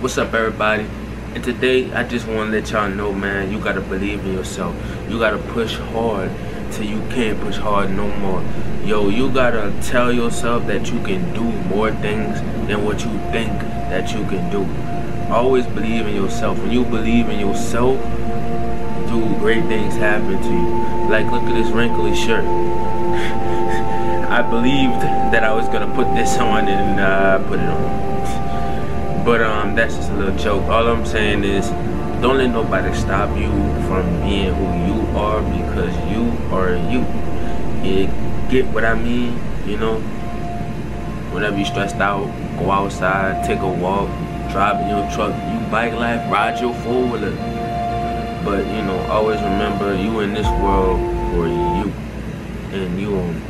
What's up, everybody? And today, I just want to let y'all know, man, you gotta believe in yourself. You gotta push hard till you can't push hard no more. Yo, you gotta tell yourself that you can do more things than what you think that you can do. Always believe in yourself. When you believe in yourself, do great things happen to you. Like, look at this wrinkly shirt. I believed that I was gonna put this on and uh, put it on. But um, that's just a little joke. All I'm saying is, don't let nobody stop you from being who you are because you are you. You get what I mean? You know. Whenever you stressed out, go outside, take a walk, drive in your truck. You bike life, ride your four wheeler. But you know, always remember you in this world for you, and you on